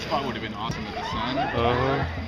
spot would have been awesome with the sun. Uh huh.